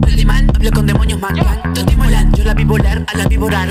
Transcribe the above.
Pretty man, hablo con demonios man. Toti Molan, yo la vi volar, a la vi borrar.